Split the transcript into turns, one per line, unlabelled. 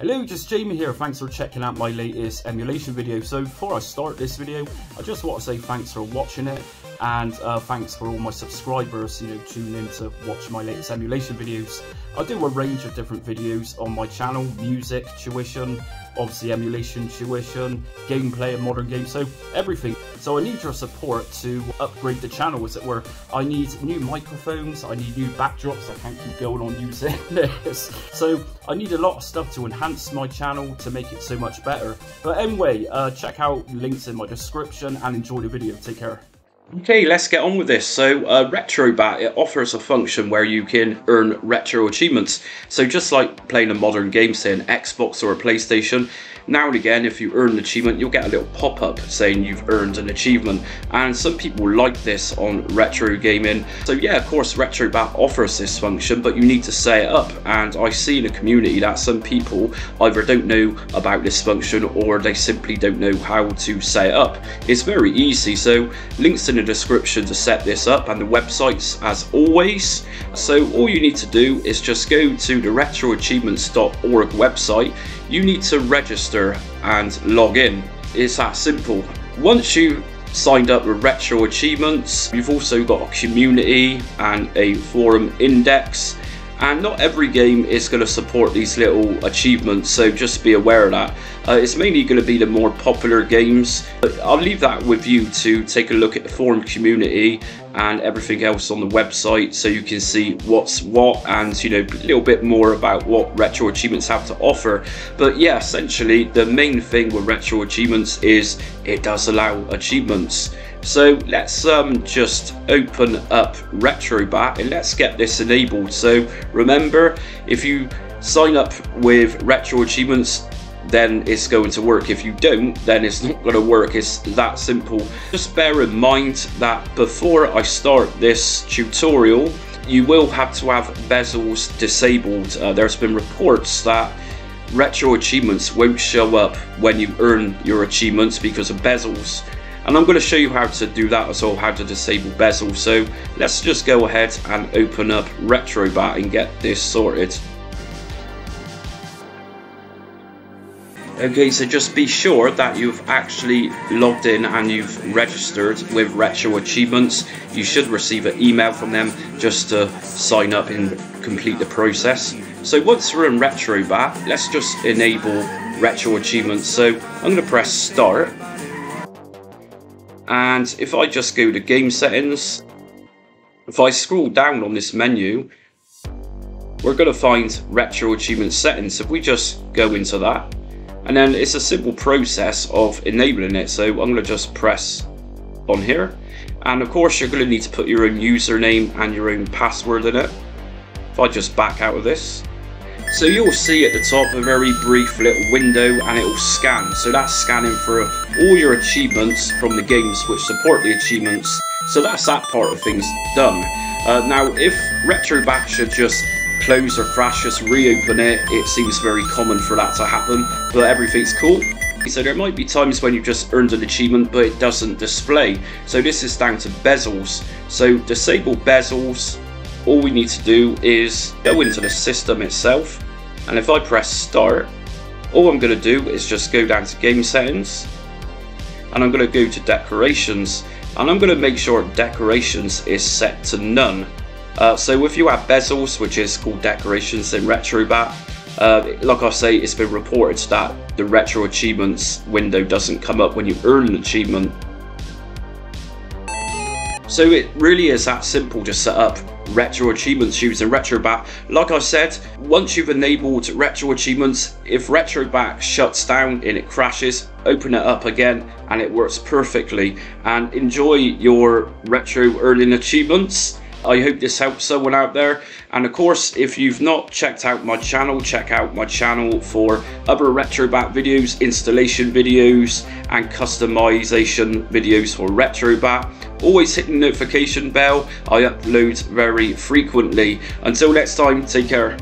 Hello, just Jamie here. Thanks for checking out my latest emulation video. So before I start this video, I just want to say thanks for watching it and uh, thanks for all my subscribers, you know, tuning in to watch my latest emulation videos. I do a range of different videos on my channel, music, tuition, obviously emulation, tuition, gameplay and modern games, so everything. So I need your support to upgrade the channel as it were. I need new microphones, I need new backdrops, I can't keep going on using this. So I need a lot of stuff to enhance my channel to make it so much better. But anyway, uh, check out links in my description and enjoy the video. Take care.
Okay, let's get on with this. So, uh, RetroBat, it offers a function where you can earn retro achievements. So just like playing a modern game, say an Xbox or a PlayStation, now and again, if you earn an achievement, you'll get a little pop-up saying you've earned an achievement. And some people like this on retro gaming. So yeah, of course, RetroBat offers this function, but you need to set it up. And I see in the community that some people either don't know about this function or they simply don't know how to set it up. It's very easy, so links in the description to set this up and the websites as always. So all you need to do is just go to the retroachievements.org website. You need to register and log in. It's that simple. Once you signed up with Retro Achievements, you've also got a community and a forum index and not every game is going to support these little achievements so just be aware of that. Uh, it's mainly going to be the more popular games but I'll leave that with you to take a look at the forum community and everything else on the website so you can see what's what and you know a little bit more about what retro achievements have to offer. But yeah essentially the main thing with retro achievements is it does allow achievements so let's um, just open up RetroBat and let's get this enabled. So remember, if you sign up with Retro Achievements, then it's going to work. If you don't, then it's not going to work. It's that simple. Just bear in mind that before I start this tutorial, you will have to have bezels disabled. Uh, there's been reports that retro achievements won't show up when you earn your achievements because of bezels and I'm going to show you how to do that as well, how to disable bezel. So let's just go ahead and open up RetroBat and get this sorted. Okay, so just be sure that you've actually logged in and you've registered with Retro Achievements. You should receive an email from them just to sign up and complete the process. So once we're in RetroBat, let's just enable Retro Achievements. So I'm going to press Start and if I just go to game settings, if I scroll down on this menu, we're going to find retro achievement settings. If we just go into that, and then it's a simple process of enabling it. So I'm going to just press on here. And of course, you're going to need to put your own username and your own password in it. If I just back out of this, so you'll see at the top a very brief little window and it will scan. So that's scanning for all your achievements from the games which support the achievements. So that's that part of things done. Uh, now if RetroBat should just close or crash, just reopen it, it seems very common for that to happen, but everything's cool. So there might be times when you've just earned an achievement but it doesn't display. So this is down to bezels. So disable bezels all we need to do is go into the system itself and if I press start all I'm going to do is just go down to game settings and I'm going to go to decorations and I'm going to make sure decorations is set to none. Uh, so if you have bezels which is called decorations in RetroBat uh, like I say it's been reported that the retro achievements window doesn't come up when you earn an achievement. So it really is that simple to set up retro achievements using RetroBat. Like I said, once you've enabled retro achievements, if RetroBat shuts down and it crashes, open it up again and it works perfectly. And enjoy your retro earning achievements. I hope this helps someone out there. And of course, if you've not checked out my channel, check out my channel for other RetroBat videos, installation videos, and customization videos for RetroBat. Always hit the notification bell. I upload very frequently. Until next time, take care.